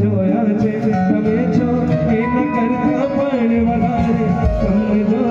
જોયા છે તમે છો એના કરતા પણ વધારે. તમે જો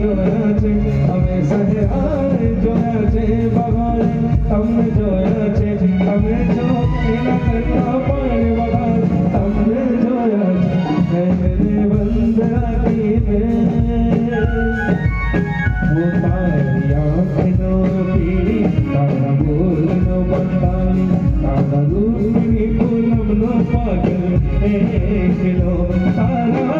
जो अचे हमें सहराए जो अचे भगवान तम जो अचे हमें जो न करना पाए भगवान तम जो अचे मेरे वंदना की पूनम नो पागल एक लो तारा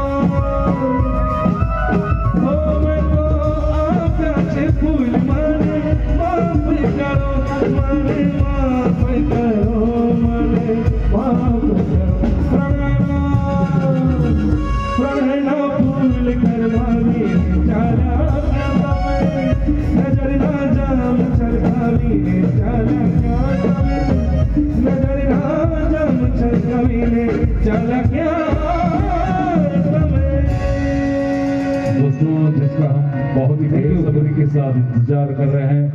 दोस्तों जिसका बहुत ही बेसब्री के साथ इंतज़ार कर रहे हैं।